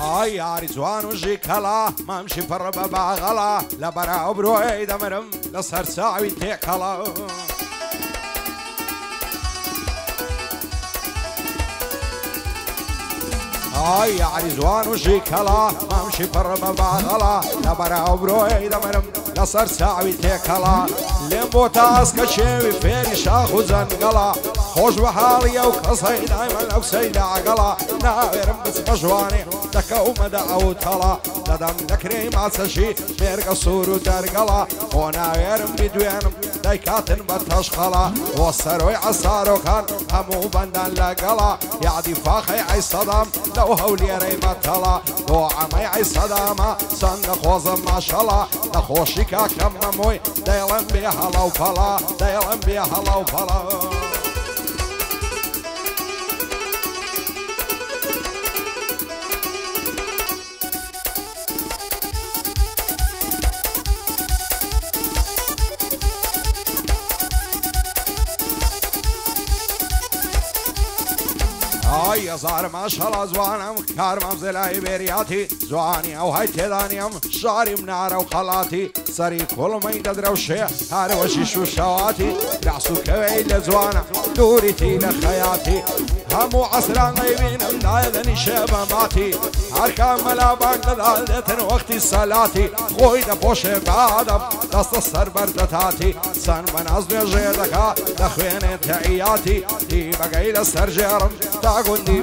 آی آرزوان و جیکلا مامشی پر بباغلا لبرا عبرو ایدا مرم لسر ساوی تیکلا آی عریزوان و جیکلا مامشی پر بباغلا لبرا عبرو ایدا مرم لسر ساوی تیکلا لیم بوتا اسکا شوی فیری شاخو زنگلا خۆش بە حاڵی ئەو کەسەی دایمە لەو سەیدا ئەگەڵا ناوێرم بچ بە جوانێ دەکەومەدا ئەو تەڵا دەدەم دەکرێ ماچەشی مێرگە سوور و دەرگەڵا. بۆ ناوێرم بیدوێنم دەیکاتن بە تەشخەڵا. بۆ سەرۆی ئەسارۆکان هەموو بەندان لەگەڵا یادی فاخی ئەی سەدام لەو هەولێرەی مەتەڵا بۆ ئەمەی ئەی سەدامە چەند نەخۆزم ماشەڵا نەخۆشی کاکەم مەمۆی دەیڵم بێ هەڵاو پەڵا دەیڵم بێ هەڵاو پەڵا. ئای هزارمە شەڵا جوانم کارمام زلای بێریاتی جوانی ئەو های تێدانیم شاریم نارە و خەڵاتی سەری کوڵمەی دەدرەوشێ هەروەشی شوشەواتی راسوکەوەی لە جوانە دووریتی لە خەیاتی هەموو عسران بینم دایدنی شێبە ماتی. هەرکان مەلابان دەدادێتن وەختی سەلاتی خۆی دەپۆشێ بادەم دەستە سەر بەردەتاتی سەن بە ناز نوێژێ دەکا دەخوێنێت تەعیاتی دی بەگەی لە سەرژێڕم تا گوندی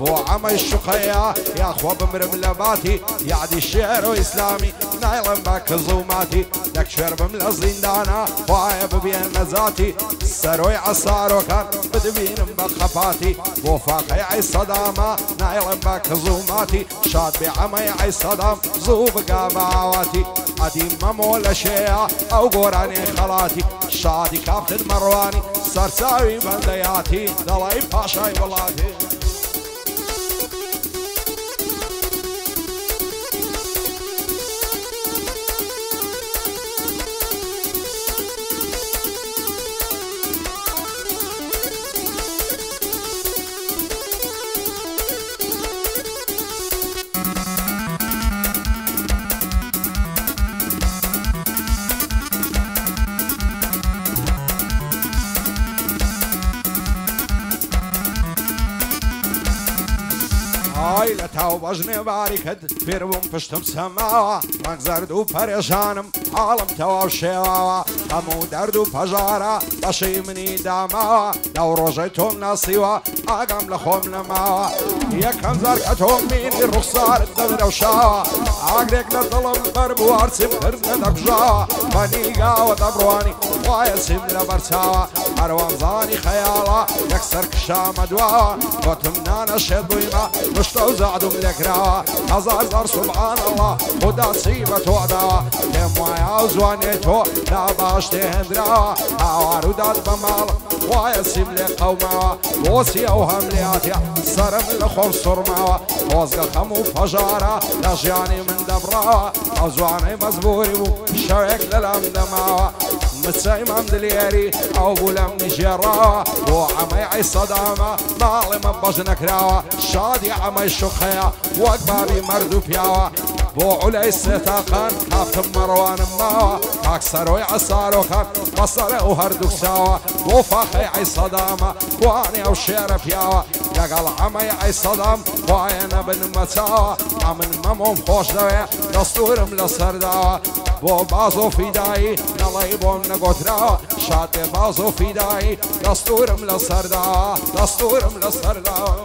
بیرەباتی بۆ ئەمەی شوقەیە یاخوا بمرم لە باتی یادی شێر و ئیسلامی نایڵم بە کزوماتی دەکشێر بم لە زیندانە وایە ببێن نەزاتی سەرۆی عسارۆکان بدبینم بە خەپاتی بۆ فاقی ئەی سەدامە نایڵم بە کزوماتی شاد بێ ئەمەی ئەی سەدام زوو بگا باواتی ئەدی مەمۆ لە شەیە ئەو گۆرانی خەڵاتی شادی کاپتن مەڕوانی سەرچاوی بەندەیاتی ئای لە تاو بەژنێ باری کرد فێربووم پشتم سەماوە ڕنگ زەرد و پەرێشانم حاڵم تەواو شێواوە. هەموو دەرد و پەژارە بەشەی منی داماوە لەو ڕۆژەی تۆم ناسیوە ئاگام لە خۆم نەماوە یەکەم زار کە تۆم بینی ڕوخسارت دەدرەوشاوە ئاگرێک لە دڵم بەر بوو هەرچیم کرد نەدەبژاوە بەنیگاوە دەبڕوانی وایە سیم لە بەرچاوە. هەروانزانی خەیاڵە یەکسەر کشامە دواوە گوتم نانە شێت بوویمە مشتە و زادم لێکراوە. هەزار زار سوبحان الله خدا چی بە تۆ داوە؟ پێم وایە و جوانێ تۆ لا باش تێهێنراوە هاوار و داد بە ماڵ وایە سیم لێ قەوماوە. بۆچی ئەو هەملاتیا سرم لە خۆم سوڕماوە خۆزگە خەم و پەژارە لە ژیانی من دەبڕاوە. ئەو جوانەی مەزبوری بوو شەوێک لەلام دەماوە. مچای مام دلێری ئەو بوو لەم نژێڕاوە بۆ ئەمەی ئەی سەدامە ماڵێ مە بەژ نەکراوە شادی ئەمەی شوخەیە وەک بابی مرد و پیاوە بۆ عولەی سێتاقان کافتم مەڕوانم ماوە کاکسەرۆی ئەسارۆکان بەسەرە و هەردوو چاوە بۆ فاخی ئەی سەدامە کوانی ئەو شێرە پیاوە لەگەڵ ئەمەی ئەی سەدام وایە نەبن مەچاوە ئەمن مەمۆم خۆش با بازو فیدایی نلای بون نگوترا شاد بازو فیدایی دستورم لسردا دستورم لسردا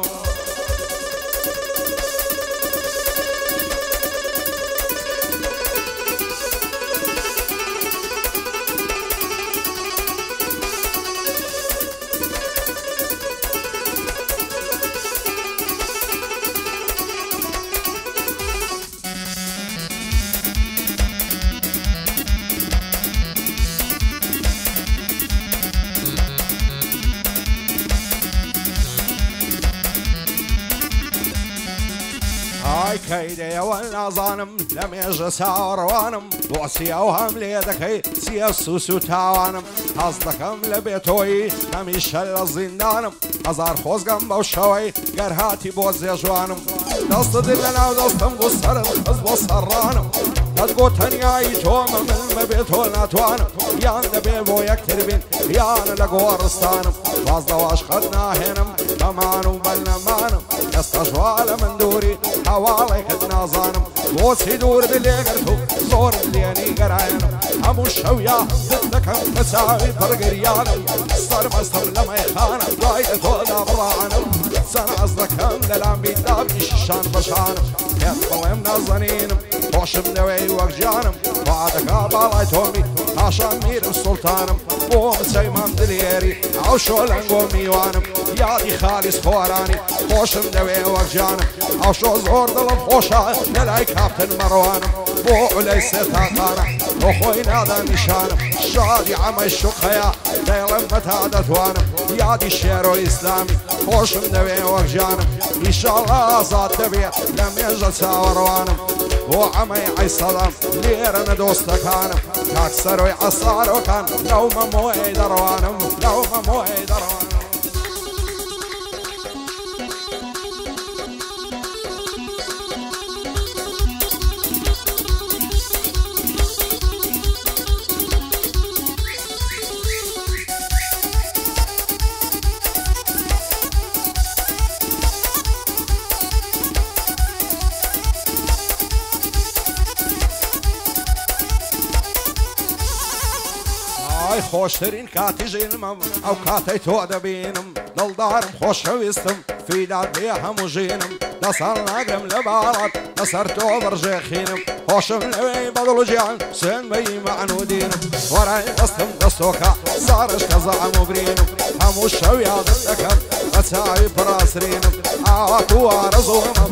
لە سەرداوە. وای کەیدەوە نازانم لە مێژە ساڕوانم بۆسی ئەو هەم لێ دەکەی سیە سووس و تاوانم؟ هەز دەکەم لە بێتۆی هەمیشە لە زیندانم. هەزار خۆزگەم بەو شەوەی گەرهاتی بۆ زێژوانم. دەستە دل لە ناو دەستم بۆ سرم ئەس بۆ سەرڕانم. بۆ تەنیایی تۆمە من مە بێت تۆ ناتوانم یان دەبێ بۆ یەکتر بین یانە لە گۆڕستانم باز دەواش خەت ناهێنم بەمان و بەلنەمانم دەستە ژوا لە من دووری هەواڵێکت نازانم. بۆچی دوور لێگرت و زۆر لێنی گەرایەنم هەموو شەویا دەکەم بە چاوی پڕگریانم سەرمەستم لە مەیخانە دوای تۆ دابڕانم سەناز لە لامبی دابی شان بەشانم پێت بڵێم نازەنینم خۆشم لەوەی وەکجانم وادەکا باڵای تۆمی پاشان میرم سڵتانم بۆ مسەیمان دلێری ئەو شۆ لەنگۆ میوانم. یادی خالیس خۆرانی خۆشم دەوێ وەکجانم ئەو شۆ زۆر دڵم خۆشە لەلای کاپتن مەڕوانم بۆ لەی سێتاقانە بۆ خۆی نادا نیشانم شادی ئەمە شوقەیە یادی شێر و ئیسلامی خۆشم دەوێ وەکژانم نیشاڵ ئازاد دەبێت لە مێژە چاوەڕوانم. بۆ ئەمەی ئەیسەدام لێرەنە دۆستەکانم. کاکسەرۆی ئەسارۆکان نەومە مۆی دەڕوانم. نەومە مۆی دەڕوان ئای خۆشترین کاتی ژینمم ئەو کاتەی تۆ دەبینم. دڵدارم خۆشەویستم فیداد بێ هەموو ژینم. دەسەڵ ناگرم لە باڵات لەسەر تۆ بڕژێخینم خۆشم لەوەی بەدڵژیان سوێن بەی معنودینم وەرای دەستم دەستۆکە سارش کەزەعم و برینم. هەموو شەو یادت دەکەم بە چاوی پراسرینم. ئاوا تو ئارەزۆمم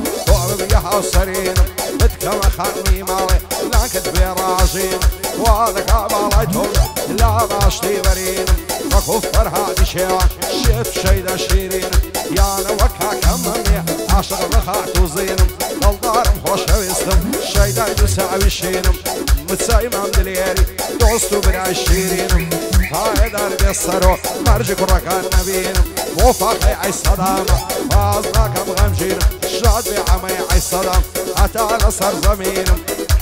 خانمی ماڵێ ناکەت بێ ڕاژینم وا دەکا باڵای تۆ لا باشتی بەرینم وەکو فەرهادی شێوان شێت شەیدە شیرینم یانەوە کاکەمەمێ عاشق بەخات و زینم دڵدارم خۆشەویستم شەیدای دو ساوی شینم مچای مام دلێری دۆست و برای شیرینم پایدار بێ سەرۆ مەرجی کوڕەکان نەبینم بۆ فاقی ئەی الشاذع ما يعسر على سر زمين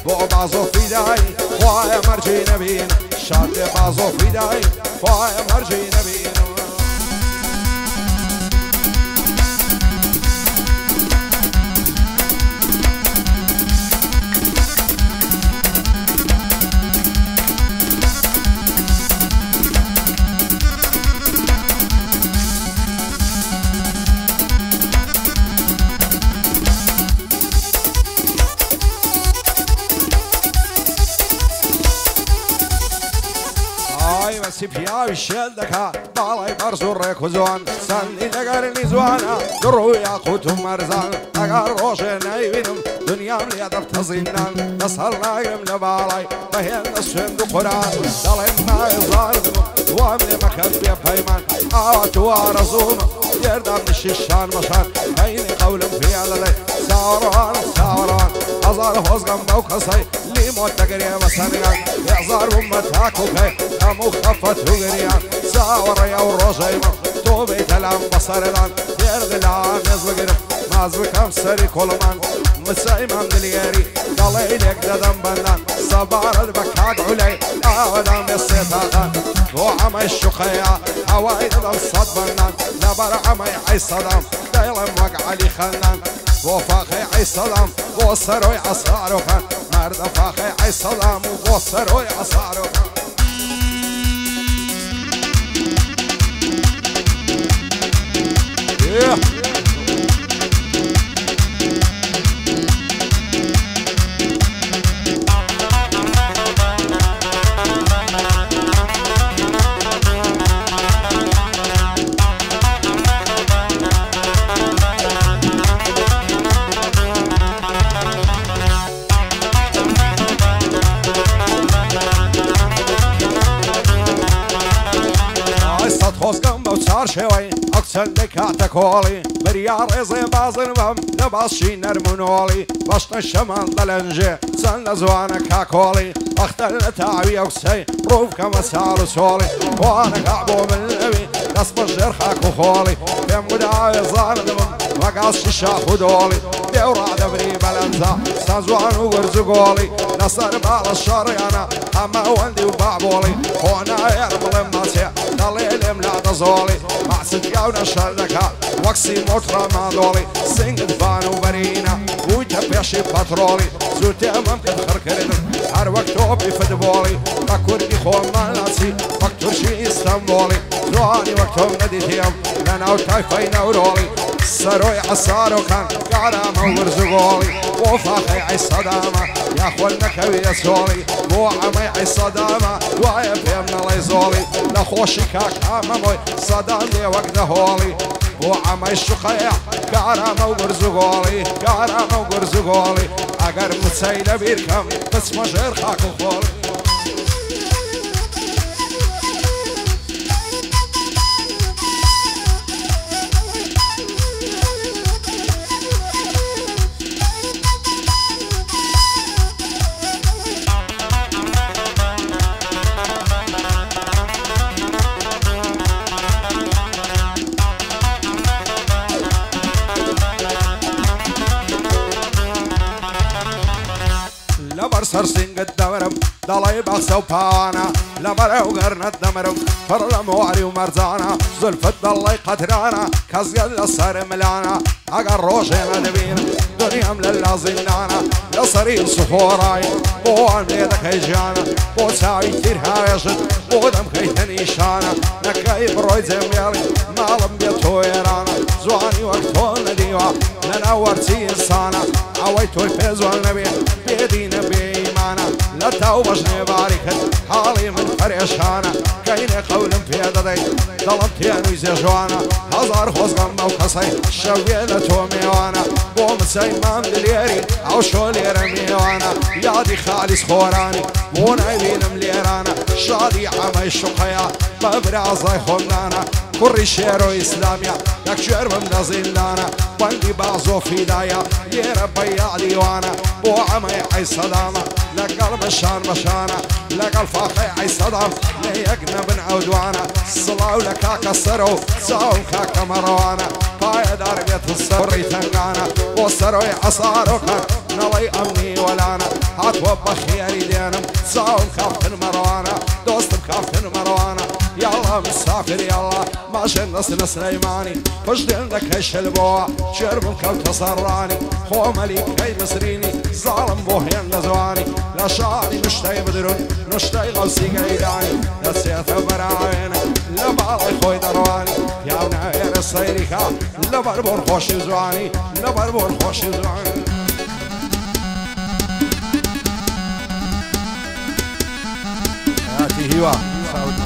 وبعضو في داي خواه مرجي نبين شاد بعضو في داي ويا مرجي نبين ئای بەسی پیاوی شێل دەکات باڵی بەرز و ڕێک و جوان سندی لەگەرنی جوانە دڕوو یاقوت و مەرزان ئەگەر ڕۆژێ نەیبینم دنیام لێ دەفتەزیندان دەسەڵ ناگرم لە باڵای بەهێنە سوێن و قوران دەڵێم نایزانم وام لێ مەکەن بێ پەیمان ئاوا تووارە زوومە گێردام نشیشان مەشان بەینی قەولم پێ دەڵێ ساوەڕوان ساوەڕوان هەزار هۆزگەم بەو کەسەی لیمۆت دەگەرێ بە سەنگان هێزار بوومە تاکوکەی هەموو خەفەت و گریان چاوەڕێ ئەو ڕۆژەی من. تۆ بیتە لام بەسەردان دێردلا مێز بگرم ناز بکەم سەری کۆڵمان مچای مام دلیێری دەڵێ لێک دەدەم بەندان سەبارەت بە کاک عولەی ئاوەدام بێ سێتاقان بۆ ئەمەی شوقەیە ئەوای دەدەم سەد بەندان لەبەر ئەمەی ئەی سەدام دەیڵم وەک عەلی خەندان بۆ فاخی ئەی سەدام بۆ سەرۆی ئەسارۆکان مەردە فاخی ئەی سەدام و بۆ سەرۆی ئەسارۆکان Yeah. چەند دەکاتە کۆڵی بەریا ڕێزێ بازن بەم لە باششی نەرمونۆڵی بەشتە شەمان دەلەنجێ چەند لە زوانە کاکۆڵی. بەختە لە تاوی ئەو سەی ڕوو کەمە ساڵ و سۆڵی. بۆانەکە بۆ من لەوی دەست بە ژێر خاک و خۆڵی. پێم وەرز و گۆڵی لەسەر باڵە شەڕیانە ئەمە وەندی و بابۆڵی خۆنایەر بڵێم ماچێ دەڵێ لێم لا دەزۆڵی ماسد یاونە شەر دەکات وەکسی مۆترا مادۆڵی سنگت بان و بەرینە بوویتە پێشی پەترۆڵی زووتێ ئەمەم کرد خڕکردن هەر وەک تۆپی فدبۆڵی بە کوردی خۆمان ناچی وەک تورشی ئیستەمبۆڵی جوانی وەک تۆم نەدیتیم لە ناو تایفای نەورۆڵی سەرۆی عسارۆکان کارامە ورزگۆڵی بۆ فاقی عیسەدامە یاخۆل نەکەویە سۆڵی بۆ ئەمەی عیسەدامە دوایە پێم نەڵی زۆڵی لە خۆشی کاک ئامەمۆی سەدان لێ وەک دەهۆڵی بۆ ئەمەی شقەیە کارامە و گرزگۆڵی کارامە و گرزگۆڵی ئەگەر مچەی لەبیرکەم بچمە ژێر خاک و خۆڵی لەبەر سەرسنگت دەمرم دەڵی بەخسە و پاوانە لەبەرە و گەرنت دەمرم پڕ لە مۆری و مەرزانە زلفت دەڵی قەترانە کەسگەت لە سەر ملانە ئەگەر ڕۆژێنە دەبینم دنیام لە لا زیندانە لە سەری سخۆڕای بۆ ئەم لێ دەکەی ژیانە بۆ چاوی تیر هاێژت بۆ دەمکەیتە نیشانە نەکەی بڕۆی جێمێڵی ماڵم بێت تۆ ئێرانە زوانی وەک تۆ نەدیوە لە ناوەرچی ئینسانە ئەوەی تۆی پێ زۆر نەبێت تاو بەش نێباری کرد حاڵی من پەرێشانە کەینێ قەولم پێ دەدەیت دەڵم تێنووی زێژوانە هەزار خۆزگەم بەو کەسەی شەوێ لە تۆ میێوانە بۆ مسەی مام دلێری ئەو شۆ لێرە میێوانە یادی خالیس خۆرانی بۆ نایبینم لێرانە شادی ئەمەی شقەیە بە برازای خۆمدانە کوڕی شێر و ئیسلامیا یەکشێر بم لە زیندانە بەندی بازۆ فیدایە لێرە بەیادیوانە بۆ ئەمەی عیسەدامە لەگەڵ بەشان بەشانە لەگەڵ فاقی عیسەدام لە یەک نەبن ئەو دوانە سڵاو لە کاکە سەر و چاو کاکە مەڕەوانە پایەدار بێت سەڕی تنگانە بۆ سەرۆی عسارۆکان نەڵی ئەمنی وەلانە هاتووە بە خیاری دێنم چاوم کافتن مەڕوانە دۆستم یاڵا مسافر نسل سلەیمانی پشتێن دەکەی شل بۆوە چێربم کەوتە سەڕانی خۆمەلی کەی مسرینی زاڵم بۆ هێن لە زوانی لە شانی مشتەی بدرون. نشتەی غەوسی گەیدانی دەچێتە بەراوێنە لە باڵی خۆی دەڕوانی پیاونە ئێرە سەیریکا لەبەر بۆن خۆشی جوانی لەبەر بۆن خۆشی جوانی هاتی هیوا تاكو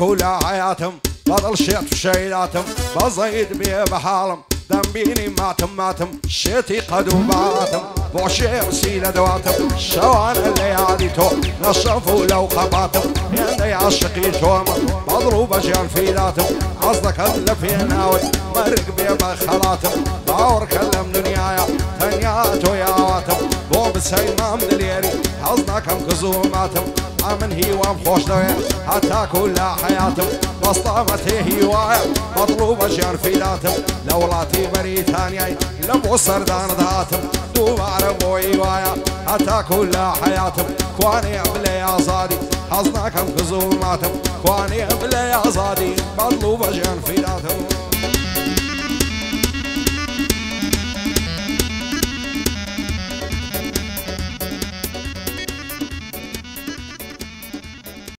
لا حياتم بضل شيت شيلاتم بزيد بيه بحالم دنبيني ماتم ماتم شيتي قدوباتم بوشي وسيلة دواتم شوان الليالي تو نشفوا لو قباتم يندي عشقي توم مضروبة جان في ذاتم قصدك اللي في ناوي مرق بيه بخلاتم باور كلم دنيايا تنياتو يا واتم بو بسيمام دليري حظناكم كزوماتم من هیوام خۆش دەوێت هەتاکو لا حیاتم. بەستامەتێ هیوایە مەطلوبە ژیان فیلاتم لە وڵاتی بەریتانیای لە بۆ سەردان داهاتم دووبارە بۆی وایە لا حیاتم. کوانێ بلێ ئازادی حەز ناکەم کزوماتم کوانێ بلێ ئازادی مەطلوبە ژیان فیلاتم